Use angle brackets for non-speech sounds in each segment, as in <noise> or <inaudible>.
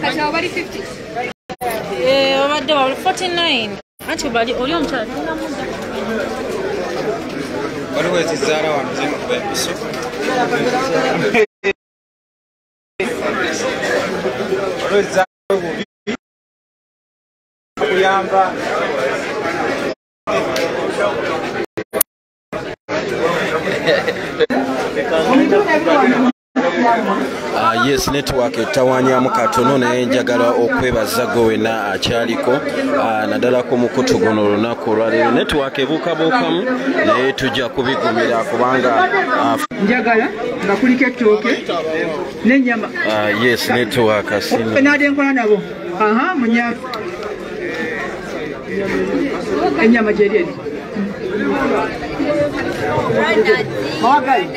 kati abo bali 50 Eh, obadde wa 49 anti bali oli omukyala waliwo ezizaala wano zikuba empiso waliwo ezizaala obubi. Kuyamba Uh, yes network etawanyamu katono naye njagala okwebaza gwe wena akyaliko. Uh, naddala ku mukutu guno olunaku olwaleero. Network ebuukabuukamu naye tujja kubigumira kubanga uh, njagala nga kuliko ettooke n'ennyama uh, yes network sinu enaade enkola nabo. Aha munya. Ennyama gyeri eri Mwagala.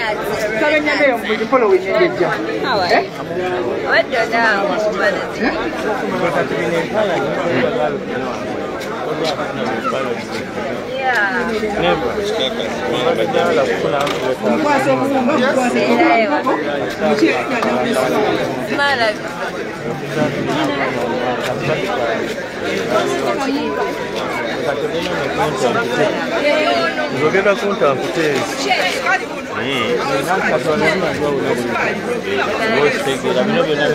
Mukwasa enkoko Ngogera kunta nkuteezi. Ng'okitegeera bino byonna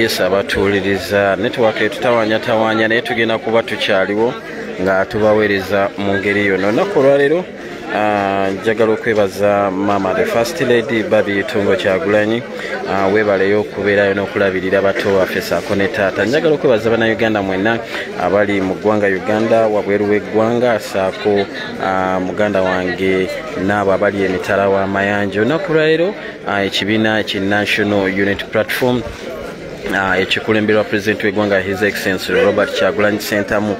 yes abatuuliriza network etutawanyatawanya naye tugenda kuba tukyaliwo nga tubaweereza mu ngeri yo nonaku olwaleero njagala okwebaza mama the first lady babi tungo kyagulanyi. Uh, weebaleyo okubeerayo n'okulabirira bato waffe saako ne taata. Njagala okwebaza bannayuganda mwenna abali mu ggwanga uganda wabweru w'eggwanga saako uh, muganda wange n'abo abali emitala w'amayanja olunaku lwaleero ekibiina eki national unit platform ekikulemberwa pulezidenti w'eggwanga his excellence robert kyagulanyi sentamu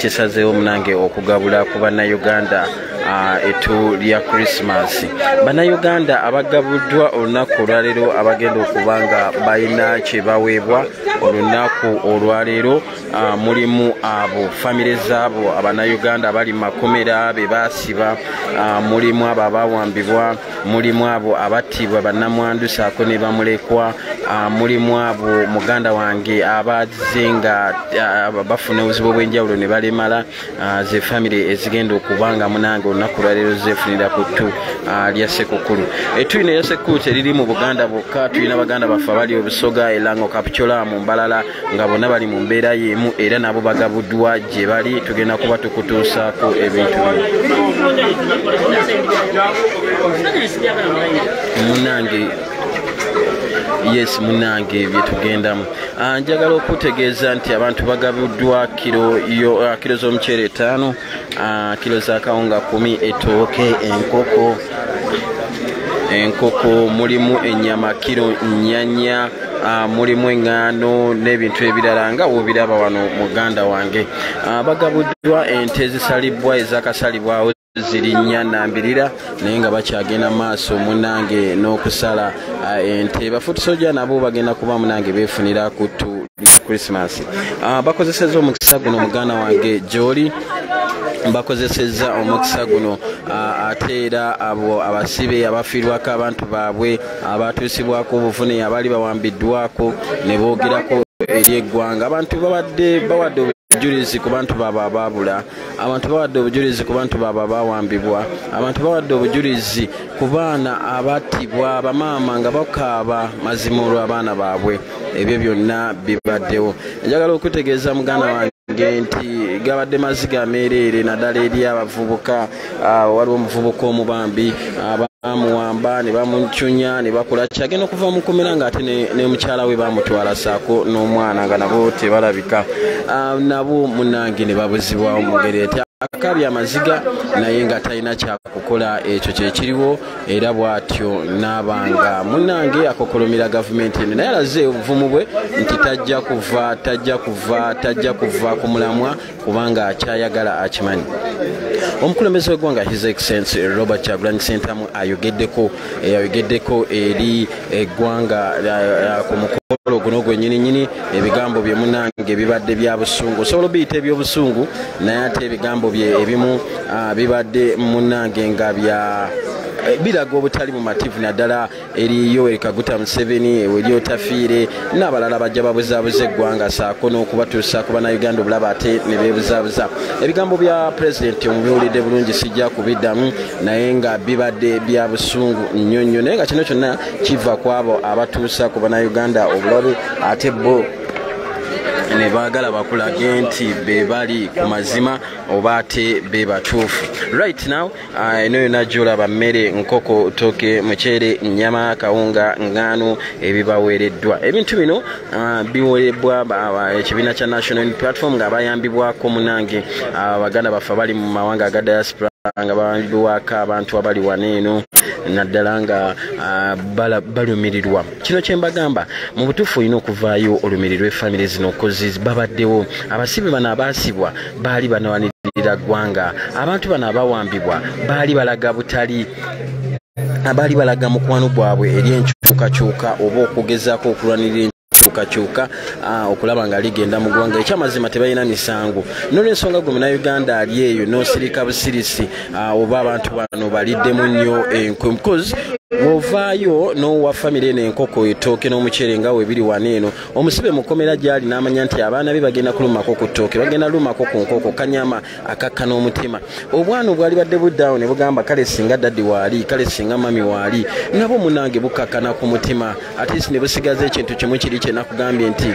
kisazeewo munange okugabula ku bannayuganda uh, etu lya krismas bannayuganda abagabuddwa olunaku olwaleero abagenda okuba nga balina kye baweebwa olunaku olwaleero uh, mulimu abo famire zaabo abannayuganda abali mu makomera be baasiba uh, mulimu abo abawambibwa mulimu abo abattibwa bannamwandu saako ne bamulekwa mulimu abo muganda wange abazze nga bafuna obuzibu obw'enjawulo ne balemala ze famire ezigenda okuba nga munange olunaku lwaleero zeefunira ku ttu uh, lya sekukulu ettu lino erya sekukulu teriri mu buganda bwokka tulina baganda baffe abali obusoga elango kapitula mu mbalala nga bonna bali mu mbeera y'emu era nabo bagabuddwa gye bali. Tugenda kuba tukutuusaako ebintu munange yes munange byetugendamu Ah, njagala okutegeeza nti abantu bagabuddwa kiro ah, z'omuceere etaano ah, kiro za kawunga kumi etooke enkoko enkoko mulimu ennyama kiro nyanya mulimu eŋŋaano n'ebintu ebirala nga wobiraba wano muganda wange. Bagabuddwa ente ezisalibwa ezakasalibwawo ziri nnya nambirira naye nga bakyagenda maaso munange n'okusala ente. Bafutusoja nabo bagenda kuba munange beefunira ku ttu lya krismas bakozeseza omukisa guno muganda wange gyoli bakozeseza omukisa guno ate era abo abasibe abafiirwako abantu baabwe abatuusibwako obuvune abaali bawambiddwako ne boogerako eri eggwanga. Abantu babadde bawadde obujulizi ku bantu baabwe abaabula abantu bawadde obujulizi ku bantu baabwe abaawambibwa abantu bawadde obujulizi ku baana abattibwa bamaama nga bakaaba mazima olw'abaana baabwe. Ebyo byonna bibaddewo. Njagala okutegeeza muganda wange nti gabadde maziga ameereere naddala eri abavubuka waliwo omuvubuka omubambi bamuwamba ne bamucunya ne bakola ki agenda okuva mu komera nga ate ne mukyala we bamutwala saako n'omwana nga nabo tebalabika. Nabo munange ne babuzibwawo mu ngeri akabya amaziga naye nga talina kyakukola ekyo kyekiriwo era bw'atyo n'abanga munange akokolomera gavumenti eno. Naye alaze obuvumu bwe nti tajja kuva tajja kuva tajja kuva ku mulamwa kubanga akyayagala akimanyi omukulembeze w'eggwanga his excellence robert kyagulanyi sentamu ayogeddeko ayogeddeko eri eggwanga eh, ku mukolo guno gwennyininyini ebigambo bye munange bibadde bya busungu. Osobola obiyita ebyobusungu naye ate ebigambo bye ebimu ah, bibadde munange nga bya eh, biraga obutali mumativu naddala eri yoweri kaguta museveni eri otafiire n'abalala bajja babuzaabuza eggwanga saako n'okubatuusa ku bannayuganda obulaba ate ne beebuzaabuza ebigambo bya pulezidenti mubiwulidde bulungi sijja kubiddamu naye nga bibadde bya busungu nnyo nnyo. Naye nga kino kyonna kiva ku abo abatuusa ku bannayuganda obulabe ate bo ne baagala bakulage nti be bali ku mazima oba ate be batuufu. Right now uh, eno yonna gyolaba mmere nkoko toke muceere nyama kawunga ngano ebibaweereddwa. Ebintu bino uh, biwerebwa ekibiina kya national platform nga bayambibwako munange. Abaganda baffe abali mu mawanga aga diaspora nga bayambibwako abantu abali waneeno naddala nga ah, balumirirwa. Kino kyembagamba mu butuufu olina okuvaayo olumirirwa efamire zino kozi babaddewo abasibe bano abaasibwa baali banawanirira ggwanga. Abantu bano abawambibwa baali balaga butali abaali balaga mukwano gwabwe eri enkyukakyuka oba okugezaako okulwanirira enkyukakyuka ah, okulaba nga ligenda mu ggwanga. Ekyamazima tebalina misango. Nolwensonga gwe munauganda ali eyo nosirika busirisi ah, oba abantu bano baliddemu nnyo enkwe. Because bw'ovaayo n'owa famire eno enkoko etooke n'omuceere nga webiri wano eno omusibe mukomera gyali n'amanya nti abaana be bagenda kulumako ku ttooke bagenda lumako ku nkoko kanyama akakka n'omutima. Obwana obwali badde buddaawo ne bugamba kale singa daddi waali kale singa mami waali nabo munange bukakkana ku mutima. Ate ne busigaza ekintu kimu kiri kye nakugambye nti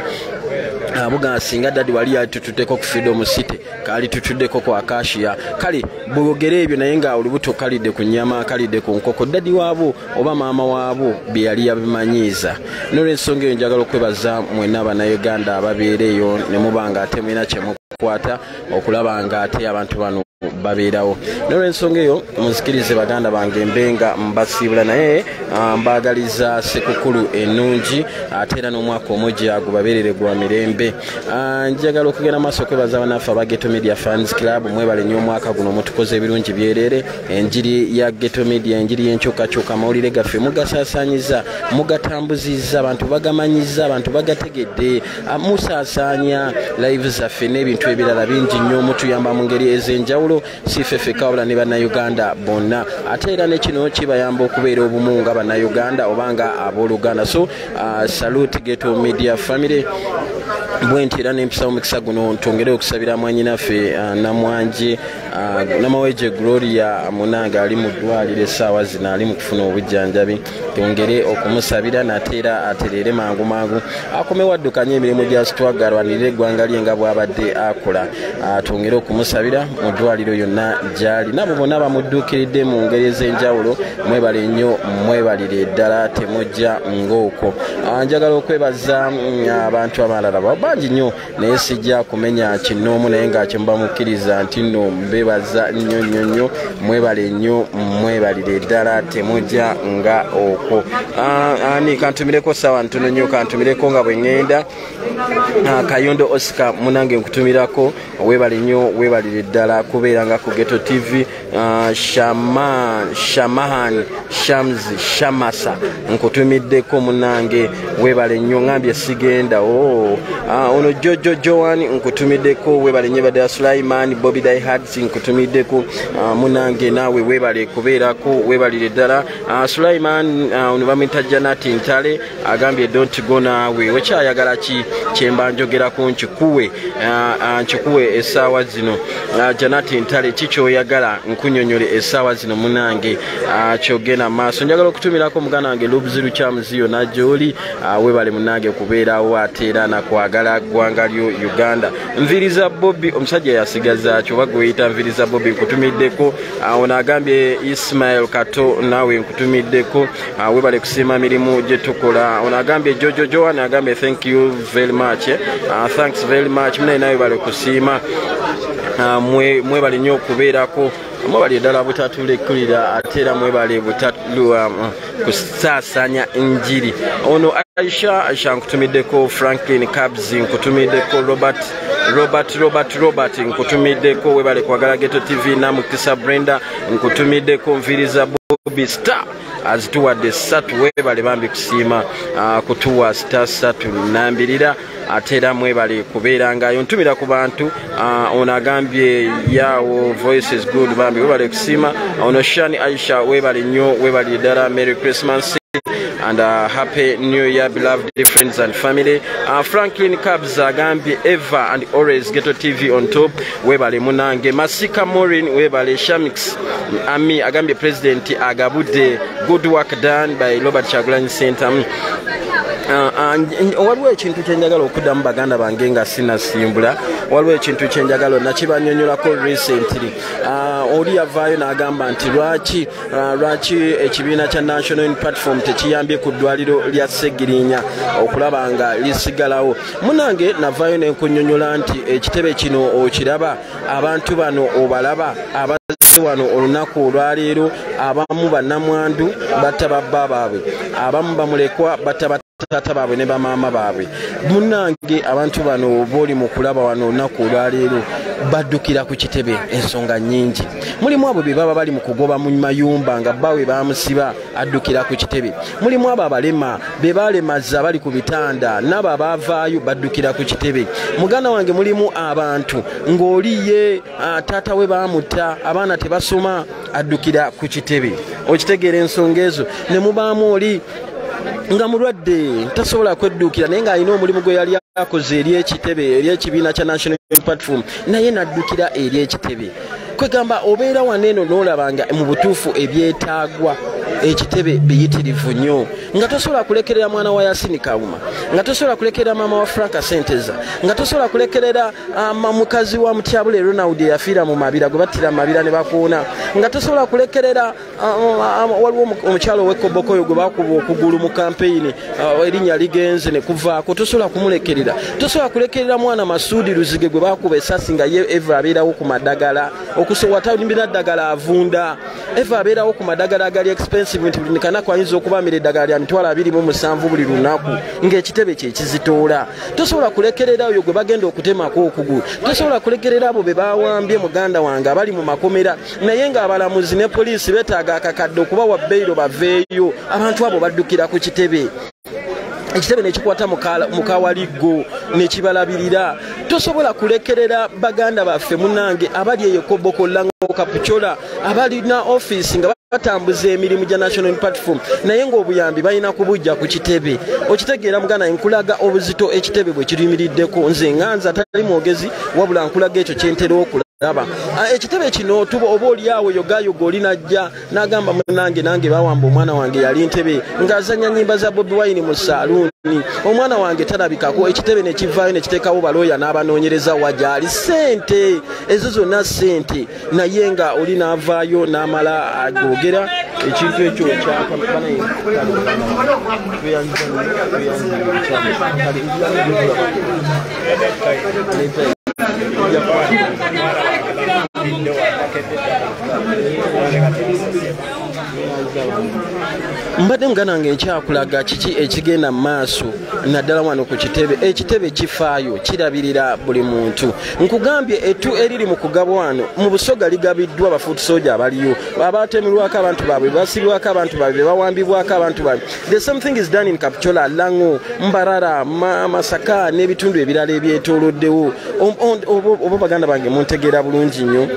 Ah, bugamba singa dadi wali yatutuddeko ku freedom city kaali tutuddeko ku akashiya. Kale bwogere ebyo naye nga olubuto kalidde ku nyama kalidde ku nkoko dadi waabo oba maama waabo bye yali yabimanyiiza? Nolwensonga eyo njagala okwebaza mwenna bannayuganda ababeera eyo ne muba nga ate mulina kyemukwata okulaba nga ate abantu bano babeerawo. Nolwensonga eyo munzikirize baganda bange mbe nga mbasiibula naye ah, mbaagaliza sekukulu ennungi ate era n'omwaka omujja gubabeerere gwa mirembe. Ah, njagala okugenda maaso okwebaza banaffe aba geto media fans club mwebale nnyo omwaka guno mutukoze ebirungi byereere enjiri ya geto media enjiri y'enkyukakyuka amawulire gaffe mugasaasaanyiza mugatambuziza abantu bagamanyiza abantu bagategedde. Ah, musaasaanya live zaffe n'ebintu ebirala bingi nnyo mutuyamba mu ngeri ez'enjawulo ffe fekka wabula ne bannayuganda bonna. Ate era ne kino kibayamba okubeera obumu nga bannayuganda oba nga abooluganda. So uh, salute geto media family. Bwe nti era nempisa omukisa guno ntongere okusabira mwanyinaffe uh, namwanje namaweje gloria munanga ali mu ddwaliro essaawa zino ali mu kufuna obujjanjabi. Tongere okumusabira nate era atereere mangu mangu akomewo addukanye emirimu gyasitwaga alwanirire eggwanga lye nga bw'abadde akola. Uh, tongere okumusabira mu ddwaliro yonna gyali. Nabo bonna bamudduukiridde mu ngeri ez'enjawulo. Mwebale nnyo mwebalire ddala temujja ng'okwo. Ah, njagala okwebaza mm, abantu abalala ba- bangi nnyo. Naye sijja kumenya kinoomu naye nga kyemuba mukkiriza nti nno mbebaza nnyo nnyo nnyo. Mwebale nnyo mwebalire ddala temujja nga okwo. Ah, ani kantumireko sawa ntono nnyo kantumireko nga bwe ŋŋenda. Ah, kayondo oscar munange nkutumirako. Webale nnyo webalire ddala kubeera nga ku geto tv Ah, shamahan shamsi shamasa nkutumiddeko munange. Webale nnyo ngambye sigenda oh. ah, ono jojo joan nkutumiddeko. Webale nnyo badala sulaiman bobi daihads nkutumiddeko ah, munange naawe webale kubeerako webalire ddala. Ah, sulaiman ah, ono bamwita janati ntale agambye don't go naawe wekyayagala ki kyemba njogerako nkikuwe nkikuwe essaawa zino. Janati ntale kikyoyagala nkunyonyole essaawa zino munange. Kyogenda maaso. Njagala okutumirako muganda wange lubziru kyamuziyo najjooli webale munange kubeerawo ate era nakwagala ggwanga lyo uganda. Nviriza bobi omusajja yasigaza kyoba gweyita nviriza bobi nkutumiddeko. Ah, ono agambye ismail kato naawe nkutumiddeko. Ah, webale kusiima mirimu gye tukola. Ono agambye jojo joan agambye thank you very much. Ah, thanks very much. Munaye nawe bale kusiima. Ah, mwe- mwebale nnyo okubeerako. Mwebale ddala butatulekkulira ate era mwebale butatulwa kusaasanya enjiri ono aisha aisha nkutumiddeko franklin cabs nkutumiddeko robert robert robert robert nkutumiddeko webale kwagala geto tv namukisa brenda nkutumiddeko nviriza bobi star azituwadde ssatu webale bambi kusiima ah, kutuwa sita ssatu nambirira ate era mwebale kubeerangayo ntumira ku bantu ah, ono agambye yaawo voice is good bambi webale kusiima. Ono shani aisha webale nnyo webale ddala merry christmas and uh, happy new year beloved friends and family uh, franklin cabs agambye ever and always ghetto tv on top webale munange masika morin webale shamix ami agambye president agabudde good work done by robert. Uh, uh, n- waliwo ekintu kyenjagala okuddamu baganda bange nga sinasimbula. Waliwo ekintu kyenjagala nakibanyonyolako recently. Uh, oli yavaayo n'agamba nti lwaki uh, lwaki ekibiina kya national Unity platform tekiyambye ku ddwaliro lya segirinya okulaba nga lisigalawo? Munange navaayo nenkunyonyola nti ekitebe kino okiraba abantu bano obalaba abazze wano olunaku olwaleero abamu bannamwandu batta babba baabwe abamu bamulekwa batta bat taata baabwe ne bamaama baabwe. Munange abantu bano booli mu kulaba wano olunaku olwaleero baddukira ku kitebe ensonga nnyingi. Mulimu abo be baba bali mu kugoba mu mayumba nga bbawe bamusiba addukira ku kitebe. Mulimu abo abalema be balemaza bali ku bitanda nabo abaavaayo baddukira ku kitebe. Muganda wange mulimu abantu ng'oli ye taata we baamutta abaana tebasoma addukira ku kitebe. Okitegeera ensonga ezo. Ne mubaamu oli nga mulwadde tasobola kwedduukira naye ng'alina omulimu gwe yali akoze eri ekitebe eri ekibiina kya national platform naye n'addukira eri ekitebe. Kwegamba obeera waneeno n'olabanga mu butuufu ebyetaagwa ekitebe biyitirivu nnyo. Nga tosobola kulekerera mwana wa yasini kawuma nga tosobola kulekerera maama wa franka senteza nga tosobola kulekerera ama mukazi wa mutyabule ronald eyafiira mu mabira gwe battira mabira ne bakuuna nga tosobola kulekerera ah, ah, waliwo omu- omukyalo ow'ekkobokoyo gwe bakuba okugulu mu kampeyini ah, erinnya ligenze ne kuvaako. Tosobola kumulekerera. Tosobola kulekerera mwana masuudi luzige gwe bakuba esasi nga ye eva abeerawo ku madagala. Okusobola talimbira ddagala avunda. Eva abeerawo ku madagala agali expensive nti buli kanaku ayinza okubamira eddagala lya mitwalo abiri mu musanvu buli lunaku ng'ekitebe kyekizitoola tosobola kulekerera oyo gwe bagenda okutemako okugulu tosobola kulekerera abo be bawambye muganda wange abali mu makomera. Naye ng'abalamuzi ne poliisi beetaaga akakadde okubawa beyiro baveeyo. Abantu abo baddukira ku kitebe ekitebe nekikwata mukawaliggo nekibalabirira tosobola kulekerera baganda baffe munange abali eyo kobokolanga okapucola abalina ofiisi nga batambuza emirimu gya national platform. Naye ngaobuyambi balina kubujja ku kitebe. Okitegeera muganda nkulaga obuzito ekitebe bwe kiriyimiriddeko nze nganza atali mwogezi wabula nkulaga ekyo kyentera okulaba Ah, ekitebe kino tuba oba oliawo yogayoga oli najja n'agamba munange nange bawamba omwana wange yali ntebe ng'azanya nyimba za bobi wine mu saaluuni. Omwana wange talabikako ekitebe nekivaayo nekiteekawo balooya n'abanoonyereza wagyali sente ezo zonna sente naye nga oli n'avaayo n'amala agogera ekintu ekyo kyaka mbadde muganda nga enkyakulaga kiki ekigenda mu maaso naddala wano ku kitebe? Ekitebe kifaayo kirabirira buli muntu. Nkugambye ettu eriri mu kugaba wano mu busoga ligabiddwa abafuuti soja abaliyo. Abatemerwako abantu baabwe basibwako abantu baabwe bawambibwako abantu baabwe. The same thing is done in kapchola lango mbarara Ma- masaka n'ebitundu ebirala ebyetooloddewo. O- o- oba oba baganda bange muntegeera bulungi nnyo.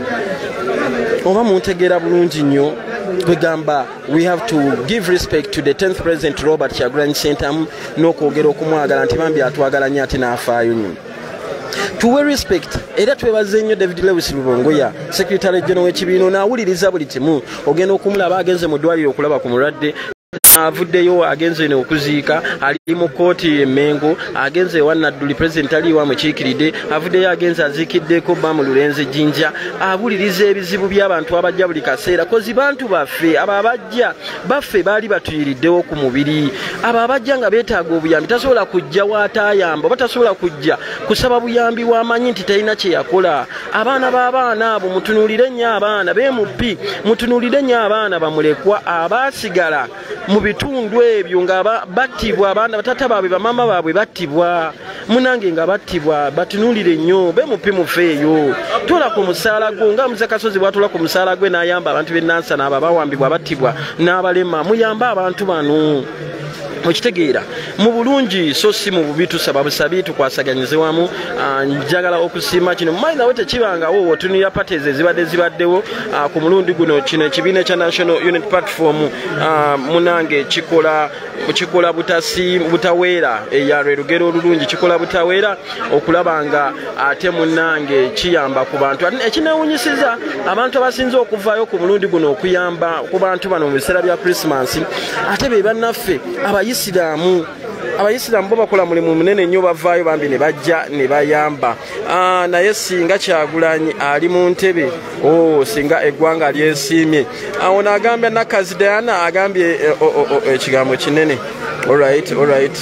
Oba muntegeera bulungi nnyo kwegamba we have to give respect to the 10th president robert kyagulanyi sentamu n'okwogera okumwagala nti bambi atwagala nnyo ate n'afaayo nnyo. Tuwe respect era twebaze nnyo david lewis lubongoya secretary general w'ekibiina onaawuliriza buli kimu ogenda okumulaba agenze mu ddwaliro okulaba ku mulwadde avuddeyo agenze ne okuziika ali mu kooti emengo agenze ewa nadduli pulezidenti aliwa mukiikiridde avuddeyo agenze aziikiddeko bamu lulenzi jinja abuliriza ebizibu by'abantu abajja buli kaseera kozi bantu baffe abo abajja baffe baali batuyiriddewo ku mubiri abo abajja nga beetaaga obuyambi tasobola kujja waataayamba oba tasobola kujja kusaba buyambi bwamanyi nti talina kye yakola. Abaana b'abaana abo mutunuulire nnyo abaana bemupi mutunuulire nnyo abaana bamulekwa abaasigala mu bitundu ebyo nga ba- battibwa abaana batata baabwe bamama baabwe battibwa. Munange nga battibwa batunuulire nnyo bemupe mufeeyo tola ku musaala gwo nga muze kasozi bwatola ku musaala gwe n'ayamba abantu b'ennansana abo abawambibwa battibwa n'abalema. Muyambe abantu bano okitegeera. Mu bulungi so si mu bubi tusaba busabi tukwasaganyize wamu Ah, njagala okusiima kino. Mumayizawo tekibangawo otunira pates ezibadde zibaddewo ah, ku mulundi guno. Kino ekibiina ekya national unit platform ah, munange kikola kikola butasi butaweera. Eyalwe lugero olulungi kikola butaweera okulaba nga ate munange kiyamba ku bantu. Ekinewunyisiza abantu abasinze okuvaayo ku mulundi guno okuyamba ku bantu bano mu biseera bya krisimansi ate be bannaffe abayisiraamu abayisiraamu bo bakola mulimu munene nnyo bavaayo bambi ne bajja ne bayamba. Ah, naye singa kyagulanyi ali mu ntebe o singa eggwanga lyesiimye. Awo naagambye nakazi diana agambye eh, o- o- o- ekigambo kinene. Olright olright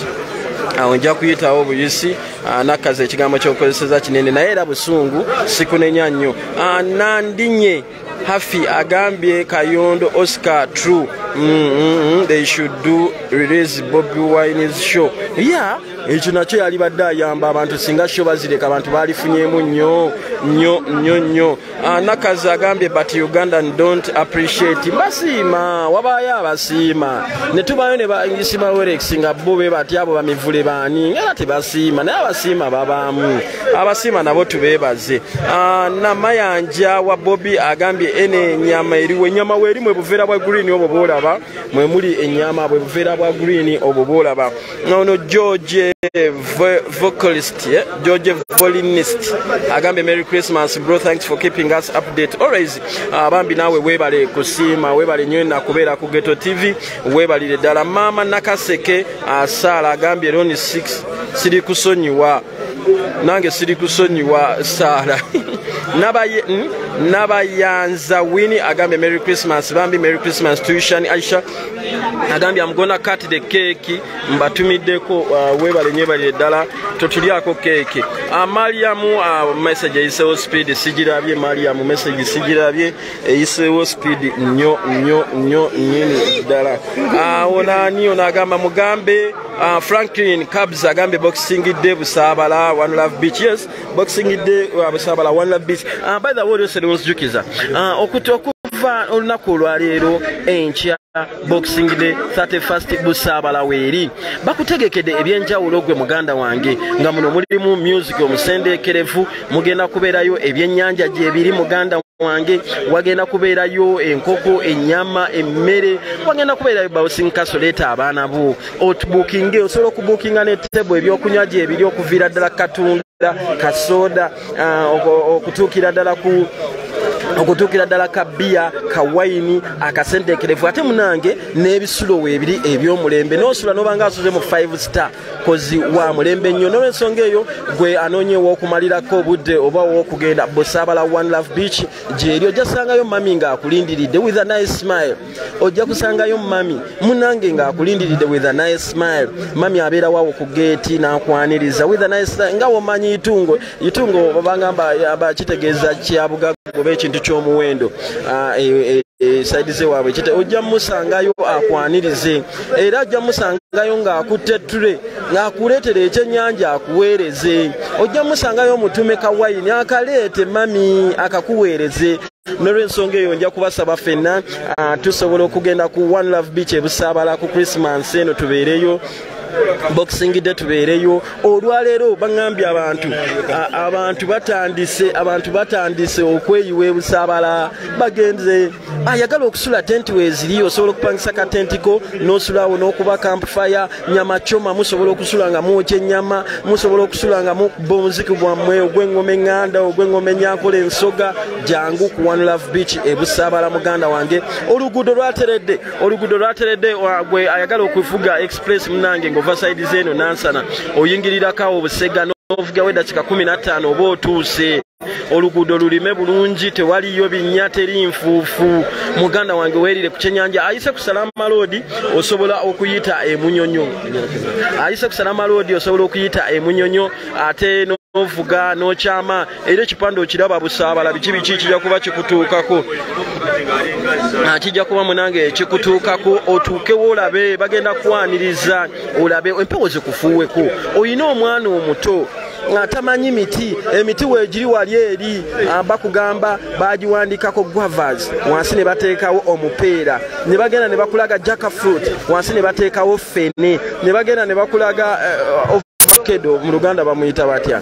awo nja kuyitawo obuyisi ah, nakazi ekigambo kyokozeseza kinene naye era busungu sikunenya nnyo. Ah, nandinye hafi agambye kayondo oscar true. Mm, mm, mm, they should do release bobi wines show. Ya ekyo nakyo yali badde ayamba abantu singa sho bazireka abantu balifunyemu nnyo nnyo nnyo nnyo. Ah, nakazi agambye but ugandan don't appreciate. Basiima wabaayo abasiima. Ne tubaayo ne bayisima werex nga bo be bati abo bamivule baani era tebasiima naye abasiima babaamu. Abasiima nabo tubeebaze. Ah, namayanja wa bobi agambye ene enyama eriwo. Enyama weeri mwe buveera bwa green obwo boolaba mwe muli enyama bwe buveera bwa green obwo boolaba ono george vo- vocalist yeah? george volinist agambye merry christmas bro thanks for keeping us update. Always ah, bambi naawe weebale kusiima weebale nnyo nakubeera ku geto tv weebalire ddala. Maama nakaseke asaala agambye roni 6 siri kusonyiwa. Nange siri kusonyiwa saala <laughs> Nabaye- mm, nabayanza wini agambye merry christmas bambi merry christmas tuishani aisha agambye amugona kat the cake mbatumiddeko uh, webale nyebalire ddala totulyako keeki uh, mariamu uh, message eyisewo speed sigirabye mariamu message sigirabye eyisewo speed nnyo nnyo nnyo nyini ddala uh, onani ono agamba mugambe uh, franklin cabs agambye boxing day busaabala one love beach. Yes boxing day uh, busaabala one love beach. Uh, by the way olyose nonzijukiza uh, okuti okuva olunaku olwaleero enkya boxing day 31st busaabala weeri. Bakutegekedde ebyenjawulo gwe muganda wange nga muno mulimu music omusendeekerevu mugenda kubeerayo ebyennyanja gyebiri muganda wange wagenda kubeerayo enkoko ennyama emmere wagenda kubeerayo bouncing castle leeta abaana bo. Otubukinge osobola okubukinga netebo ebyokunywa gyebiri okuviira ddala katunda kasoda ah, oku- okutuukira ddala ku okutuukira ddala ka bbiya ka wayini akasendeekerevu ate munange n'ebisulo weebiri ebyomulembe. N'osula n'obanga asuze mu 5 star kozi wa mulembe nnyo n'olwensonga eyo gwe anoonye ew'okumalirako obudde oba ow'okugenda busaabala one love beach gyeri ojja kusangayo mami ng'akulindiridde with a nice smile. Ojja kusangayo mami munange ng'akulindiridde with a nice smile. Mami abeerawo awo ku geeti n'akwaniriza with a nice nga womanyi itungo itungo babangamba bakitegeeza kyabugaga oba ekintu ky'omuwendo. Ah, e- e- e, saidi ze waabwe. Kite ojja musangayo akwanirize. Era ojja musangayo ng'akutte ttule ng'akuleetera ekyennyanja akuweereze. Ojja musangayo omutume kawayini akaleete mami akakuweereze. Nolwensonga eyo nja kubasaba ffenna. Ah, tusobola okugenda ku one love beach ebusaabala ku christmas eno tubeereyo boxing day tubeereyo. Olwaleero baŋŋambye abantu abantu batandise abantu batandise okweyiwa ebusaabala bagenze ayagala okusula tenti weeziri osobola okupangisa katentiko n'osulaawo n'okuba campfire. Nyama coma musobola okusula nga mwokya ennyama musobola okusula nga mukuba omuziki gwammwe ogw'engoma eŋŋanda ogw'engoma enyankola ensoga. Jangu ku one love beach ebusaabala muganda wange. Oluguudo lwateredde oluguudo lwateredde wa- gwe ayagala okufuga express munange ng'ova saidi zeeno nansana oyingirirako awo obusega n'ovugawo eddakika 15 oba otuuse oluguudo lulime bulungi tewaliyo binnya teri nfuufu. Muganda wange weerire ku kyenyanja ayise ku salama road osobola okuyita emunyonyo. Ayise ku salama road osobola okuyita emunyonyo ate no n'ovuga n'okyama. Era ekipande okiraba busaabala biki biki kijja kuba kikutuukako. Ah, kijja kuba munange ekikutuukako otuukewo olabe bagenda kwaniriza. Olabe empewo zikufuuweko olina omwana omuto nga tamanyi miti emiti weegiri wali eri ah, bakugamba bagiwandikako guavas. Wansi ne bateekawo omupeera ne bagenda ne bakulaga jackfruit wansi ne bateekawo fene ne bagenda ne bakulaga eh, kedo mu luganda bamuyita batya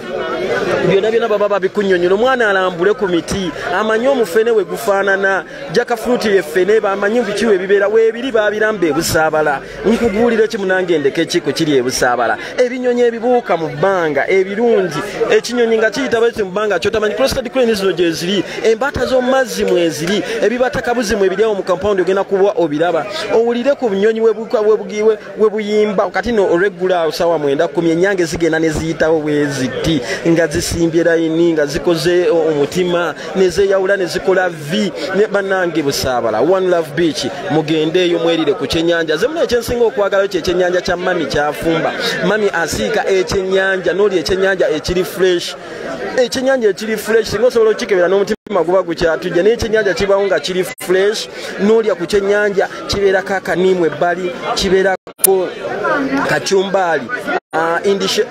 byonna byonna baba babikunyonyola. Omwana alambule ku miti amanye omufene we gufaanana. Jakafruti yeffene bamanyi bikiwa ebibeera. Weebiri babiramba ebusaabala. Nkuguulire kimunange endeke ekiko kiri ebusaabala. Ebinyonyi ebibuuka mu bbanga ebirungi. Ekinyonyi nga kiyita bati mu bbanga kyotamanyi clostad crane zino gyeziri embaata z'omu mazzi mweziri ebibatakabuzimu ebiryawo mu compound ogenda kuba obiraba. Owulire ku bunyonyi we buyimba. Kati no olweggula sawa mwenda kumi. Enyange zigenda ne ziyitawo bweziti. Nga zisimbye layini nga zikoze omutima nezeyawula ne zikola v ne bannange busaabala. One love beach mugendeeyo mwerire ku kyenyanja. Zemuna ekyensinga okwagalayo kyekyenyanja kya mami kyafumba. Mami asiika ekyenyanja noli ekyenyanja ekiri fresh. Ekyenyanja ekiri fresh singa osobola okikebera n'omutima guba gukyatujja naye ekyenyanja kibawo nga kiri fresh n'olya ku kyenyanja kibeerako akaniimu ebbali kibeerako kacumbaali Ah, Indish-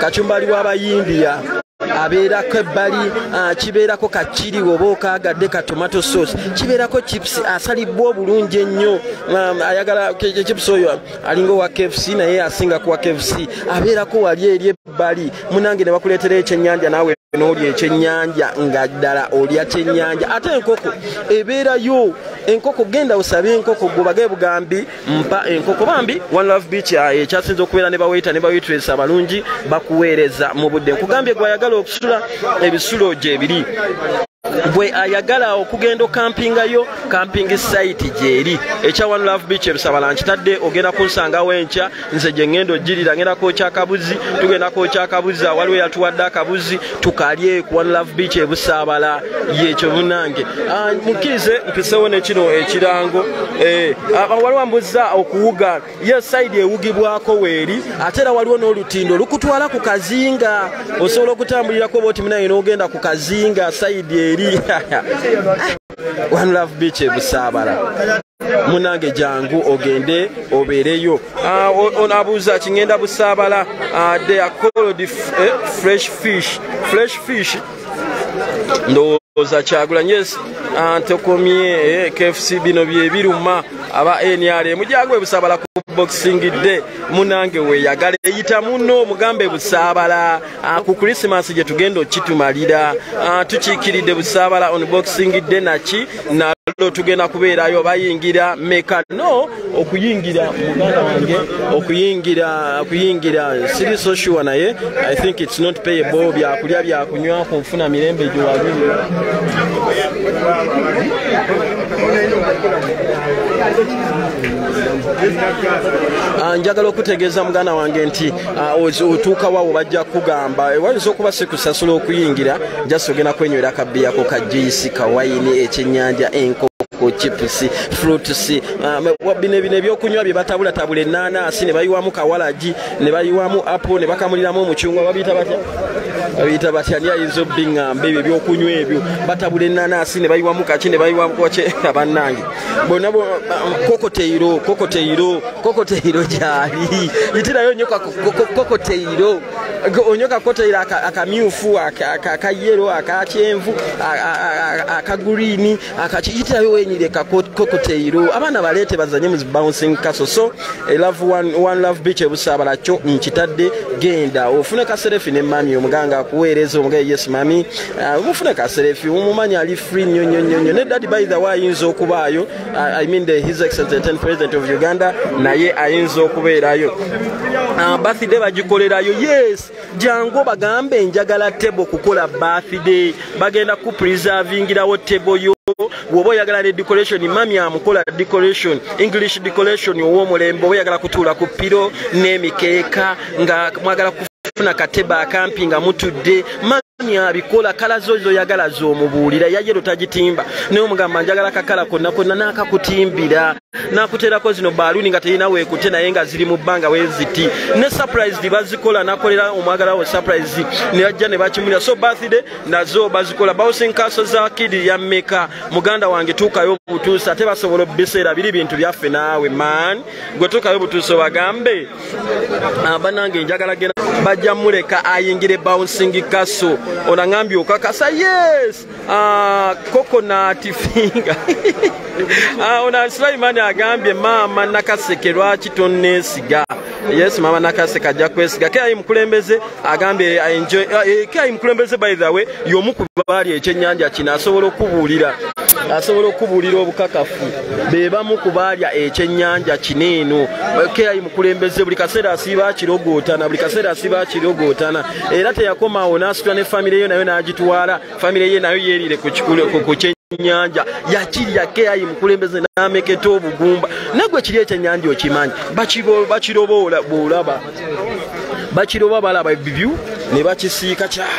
kacumbaali w'abayindiya abeerako ebbali ah, kibeerako kakiri oba okaagadde ka tomato sauce. Kibeerako chips asalibwa obulungi ennyo. Ayagala chips oyo alinga owa kfc naye asinga kuwa kfc abeerako wali eri ebbali. Munange ne bakuleetera ekyennyanja naawe n'olya ekyennyanja nga ddala olya kyennyanja. Ate enkoko ebeerayo. Enkoko genda osabe enkoko gobage bugambi mpa enkoko. Bambi one love beach ah, ekyasinza okubeera ne baweta ne bawaitress abalungi bakuweereza mu budde. Nkugambye gwayagala okusula ebisulo gyebiri bwe ayagala okugenda okampingayo camping site gyeri. Ekya one love beach ebisabala nkitadde ogenda kunsangawo enkya nze gye ngenda ogirira ngenda kwokya akabuzi tugenda kwokya akabuzi waliwo yatuwadde akabuzi tukalye ku one love beach ebusaabala yekyo munange Ah, mukkirize mpisewo nekino ekirango. Eh, ah, waliwo ambuzza okuwuga ye saidi ewugibwako weeri ate era waliwo n'olutindo olukutwala ku kazinga. Osobola okutambulirako boti munaye n'ogenda ku kazinga saidi eri <laughs> one love beach ebusaabala munange jangu ogende obeereyo Ah, ono abuuza kingenda busaabala Ah, they are called eh, fresh fish. Fresh fish. Ndowooza kyagulanyi yes ntokomye eh, kfc bino byebiruma aba nrm jangu ebusabala ku boxing day munange weyagala eyita muno mugambe busaabala ah, ku krisimasi gye tugenda okitumalira. Ah, tukiikiridde busaabala on boxing day naki nalo tugenda kubeerayo bayingira meka no okuyingira muganda wange okuyingira okuyingira siri so sure naye i think its not payable byakulya byakunywa kunfuna mirembe gyewabiri Ah, njagala okutegeeza muganda wange nti ah, otuuka waawo bajja kugamba eh, wayinza okuba si kusasula okuyingira jasi ogenda kwenywera kabiyako ka juisi kawayini ekyennyanja enkoko chipusi fruits uh, bino ebyokunywa bye batabulatabula ennaanasi ne bayiwamu kawalagi ne bayiwamu apo ne bakamuliramu omucungwa babiyita batya? Babiyita batya? Ni ayinza obbiŋŋamba ebyo ebyokunywa ebyo. Batabula ennaanasi ne bayiwamu kaki ne bayiwamu koke <laughs> abannange. Bonna kokoteiro kokoteiro kokoteiro gyali. Yitirayo nnyo kokoteiro Go- onyo kakoteiro aka- akamyufu aka- aka- akayero akakyenvu a- a- a- akaguriini akakiyitirayo wenyire kakokoteiro abaana baleete bazanye mu bouncing castle. So one, love beach ebusaabala kyo nkitadde genda. Ofune kaserefi ne mami omuganga akuweereza omugaye yes mami. Mufune kaserefi umumanyi ali free nnyo nnyo nnyo nnyo ne dadi by the way ayinza okubaayo i mean the his excellence the 10th president of uganda naye ayinza okubeerayo. Birthday bagikolerayo. Yes jangu bagambe njagala tebo kukola birthday bagenda kupreservingirawo tebo yo. Bw'oba oyagala ne decoration mami amukola decoration english decoration ow'omulembe oba oyagala kutuula ku piro n'emikeeka nga mwagala kufuna katebe akampi nga mutudde. Abikola kala zo zoyagala zomubuulira. Yayero tagitimba. Naye omugamba njagala kakala konna konna n'akakutimbira nakuterako zino baluni nga terina weekute naye nga ziri mu bbanga weziti ne surprise bazikola nakolera omwagalawo surprise nejja ne bakimulira. So birthday nazo bazikola. Castle za kidi ya meka muganda wange tuukayo obutuusi ate basobola obiseera biri bintu byaffe naawe man. Gwe tuukayo obutuusi obagambe. Ah, banange njagala genda. Bajja muleka ayingire bouncing castle. Onangambye okakasa yes! Ah, coconut finger. <laughs> Ah, ona sulaimani agambye maama nakaseke lwaki tonneesiga? Yes maama nakaseke ajja kwesiga keayi mukulembeze agambye enjoy keayi mukulembeze by the way y'omu ku baali ekyennyanja kino asobola okubuulira asobola okubuulira obukakafu be bamu ku baalya ekyennyanja kino eno. Keayi mukulembeze buli kaseera asiiba akirogootana buli kaseera asiiba akirogootana. Era teyakomaawo n'asitula ne famire ye nayo n'agitwala. Famire ye nayo yeeriire ku kikule- ku- ku kyennyanja yakirya keayi mukulembeze n'ameketa obugumba. Nagwe kiri ekyennyanja okimanyi? Bakiroboola bwolaba. Bakiroba balaba bibyu ne bakisiika kyali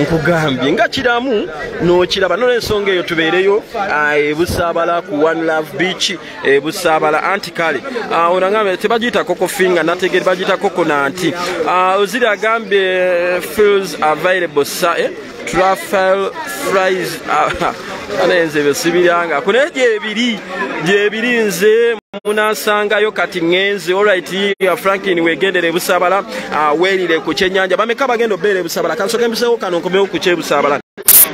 nkugambye nga kiramu n'okiraba. Nolwensonga eyo tubeereyo ah, ebusaabala ku one love beach ebusaabala anti kale. Ah, onagambye tebagiyita kokofinga nategere bagiyita kokonanti oziri agambye fils available sa eh? truffle fries <laughs> anenze ebyo sibirangako naye gyebiri gyebiri nze munansangayo kati ŋenze olrit franklin wegendere ebusabala uh, weerire ku kyenyanja. Bameka bagenda obeera ebusabala kansoka embisewo kano nkomewo ku kyebusabala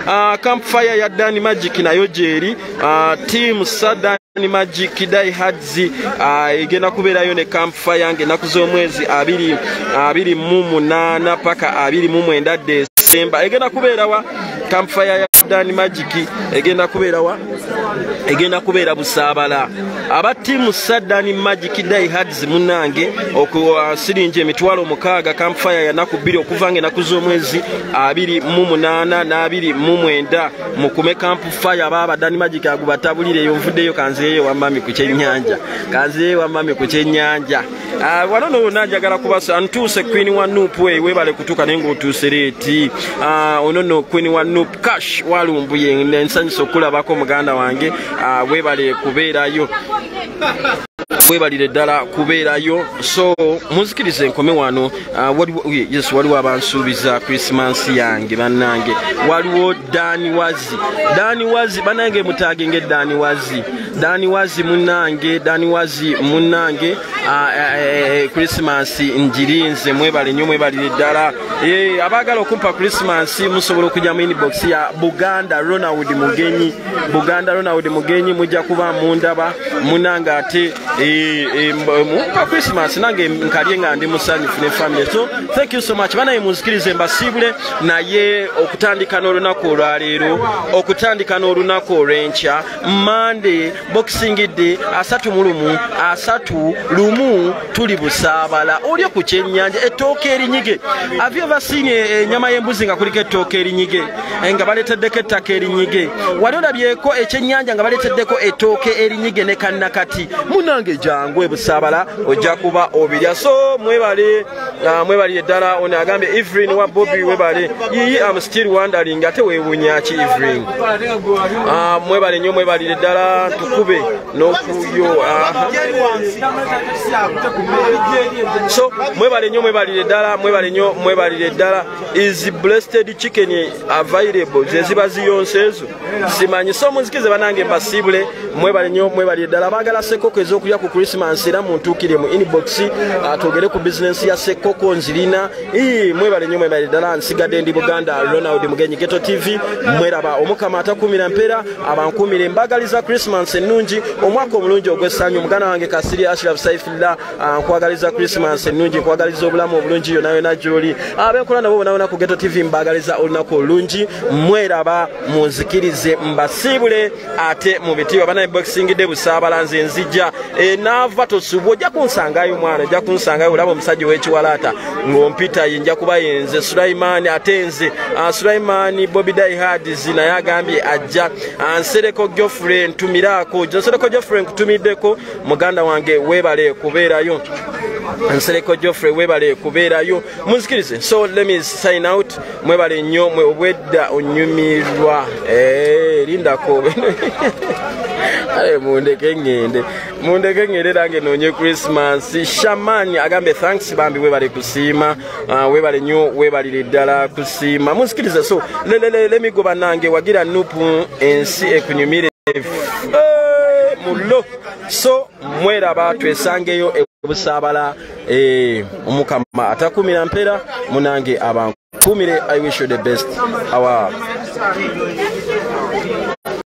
uh, campfire ya dani magic nayo gyeri. Uh, team sadani magic daihads uh, egenda kubeerayo ne campfire ngaennaku z'omwezi abiri abiri mu munaana paka abiri mu mwenda desemba egenda kubeerawa campfire ya dani magic. Egenda kubeerawa egenda kubeera busaabala aba tiimu saddani magic daihads munange okusiringi emitwalo mukaaga campfire ya naku bbiri okuva nga enaku z'omwezi abiri mu munaana n'abiri mu mwenda. Mukume campfire baba dani magic agubatabulireyo nvuddeyo kanzeeyo wamami ku kyennyanja. Kanzeeyo wamami ku kyennyanja. Ah, wano no wonna njagala kubasa ntuuse queen wa nup we naye ng'otuuse leeti. Ah, ono no queen wa nup cash walumbuye nsanyusa okulabako muganda wange ah, webale kubeerayo webalire ddala kubeerayo. So munzikirize nkome wano ah, waliwo yes waliwo abansuubiza krisimansi yange bannange. Waliwo dani wazi. Dani wazi bannange mutaage ng'edani wazi. Dani wazi munnange dani wazi munnange. Krisimansi ngirinze mwebale nnyo mwebalire ddala. Eh, abaagala okumpa krisimansi musobola okujja mu inbox ya buganda ronald mugenyi. Buganda ronald mugenyi mujja kuba mundaba. Munange ate eh, eh, mumpa christmas nange nkalye nga ndi musanyufu ne family so thank you so much. Banaye munzikirize mbasiibule naye okutandika n'olunaku olwaleero okutandika n'olunaku olw'enkya. Mande boxing day asatu mu lumu asatu lumu tuli busaabala olyo ku kyennyanja ettooka erinyige. Avyo basiinye enyama y'embuzi nga kuliko ettooka erinyige? Eh, nga baleeteddeko ettaka erinyige. Wali olabyeko ekyennyanja nga baleeteddeko ettooke erinyige ne kannakati. Munange jangu ebusaabala ojja kuba obirya. So mwebale ah, mwebalire ddala ono agambye evelyn wa bobi webale yiyi am still wondering ate weewunyaki evelyn? Ah, mwebale nnyo mwebalire ddala tukube n'okuyo so mwebale nnyo mwebalire ddala mwebale nnyo mwebalire ddala is blessed chicken available? Zeziba ziyonse ezo. Simanyi. So munzikize banange mbasiibule. Mwebale nnyo mwebalire ddala baagala sekoko ez'okulya ku krisimansi era muntuukire mu inbox ah, twogere ku bizinensi ya sekoko nzirina. Mwebale nnyo mwebalire ddala. Nsigadde ndi buganda ronald mugenyi geto tv mweraba omukama atakumira mpeera abankumire mbagaliza krisimansi ennungi. Omwaka omulungi ogw'essanyu muganda wange kasiri ashraf saifillah ah, nkwagaliza krisimansi ennungi nkwagaliza obulamu obulungi yona yona gyoli. Abenkola nabo bonabona ku geto tv mbagaliza olunaku olungi. Mweraba munzikirize mbasiibule ate mu bitiibwa. Banaye boxing de busaabala nze nzijja e, naava tosubwa ojja kunsangayo mwana ojja kunsangayo olaba omusajja ow'ekiwalaata ng'ompita ye nja kuba yenze. Sulaimaani ate nze ah, sulaimaani bobi daihads naye agambye ajja Ah, nsereko geoffrey ntumiraako nsereko geoffrey nkutumiddeko muganda wange weebale kubeerayo nsereko geoffrey webale kubeerayo munzikirize. So let me sign out. Mwebale nnyo mwe obwedda onyumirwa Eh, lindako. <laughs> Aye mundeke ŋŋende mundeke ŋŋende nange noonye christmas. Shamani agambye thanks bambi webale kusiima. Ah, webale nnyo webalire ddala kusiima. Munsikirize so le- le- le- lemigo bannange wagira nupu ensi ekunyumire Eh, mulo so mweraba twesangeyo busaabala eh, omukama atakuumira mpeera munange abankuumire i wish you the best. Awa.